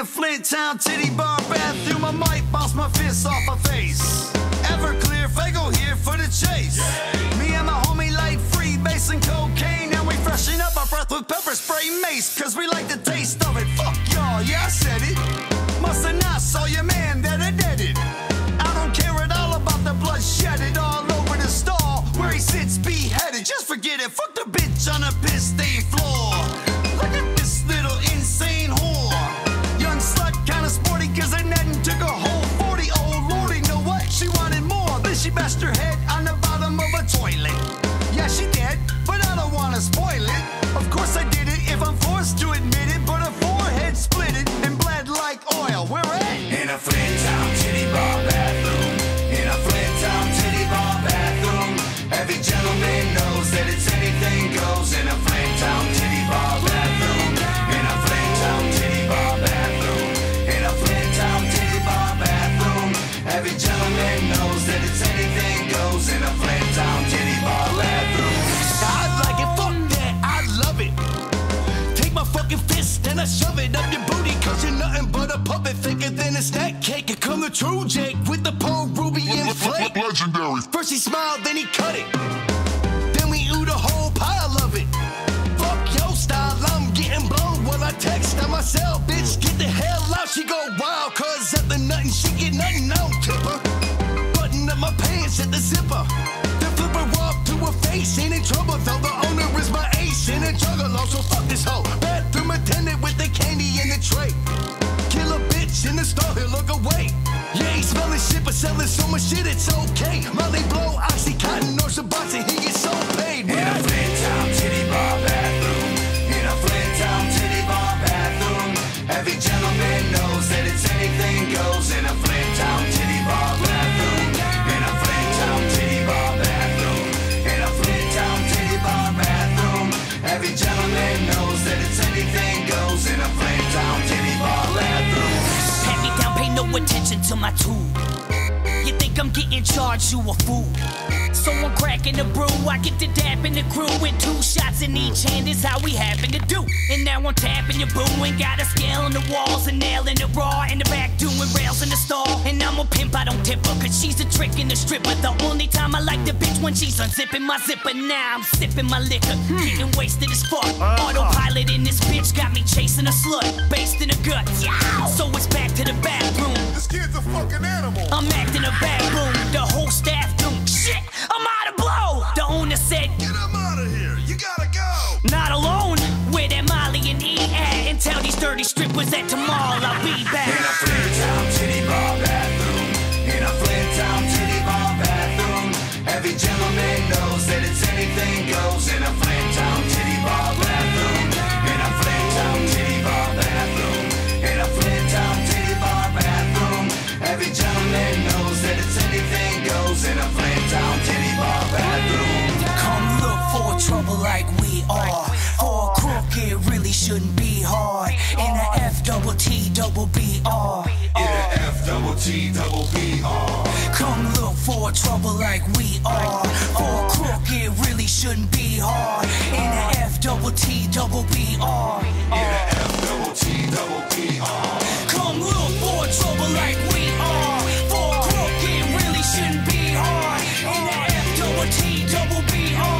a Flint Town titty bar bathroom. I might bounce my fists off my face. Everclear, toilet. Yeah, she did, but I don't wanna spoil it. Of course I did it if I'm forced to admit it. But her forehead split it and bled like oil. Where at? In a Flint Town titty bar bathroom. A snack. Here come the true Jake with the pearl ruby and flake. Legendary. First he smiled, then he cut it. Then we ooh the whole pile of it. Fuck your style, I'm getting blown while I text on my cell. Bitch, get the hell out, she go wild, cause after nothing, she get nothing, I don't tip her. Button up my pants at the zipper. Then flip her off to her face, ain't in trouble though. The owner is my ace in a juggalo, so fuck this hoe. Bathroom attendant with the candy in the tray. In the store, he'll look away. Yeah, he smelling shit, but selling so much shit, it's okay. Molly blow, Oxycontin, or Suboxone, he gets so paid. A Flint my tube. You think I'm getting charged, you a fool. So I'm cracking the brew, I get to in the crew with two shots in each hand is how we happen to do. And now I'm tapping your boo and got a scale on the walls and nailing it raw pimp, I don't tip her, cause she's a trick in the stripper. The only time I like the bitch when she's unzipping my zipper. Now I'm sipping my liquor, hmm. getting wasted as fuck. Uh-huh. Autopilot in this bitch got me chasing a slut, based in the gut. So it's back to the bathroom. This kid's a fucking animal. I'm acting a bad room. The whole staff doom. Shit, I'm out of blow. The owner said, Get him out of here. You gotta go. not alone. Where that Molly and E at? And tell these dirty strippers that tomorrow I'll be back. In a back. Flint Town titty bar bathroom. Town titty bar bathroom. Every gentleman knows that it's anything goes. In a Flint Town titty bar bathroom. In a Flint Town titty bar bathroom. In a Flint Town titty bar bathroom. Every gentleman knows that it's anything goes. In a Flint Town titty bar bathroom. Come look for trouble like we are. For a crook, it really shouldn't be hard. In a F double T double B R. In a F double T double for trouble like we are. For a crook, it really shouldn't be hard. In the F double T double B R. Double T double B R. Come look for trouble like we are. For a crook, it really shouldn't be hard. In the double T double B R.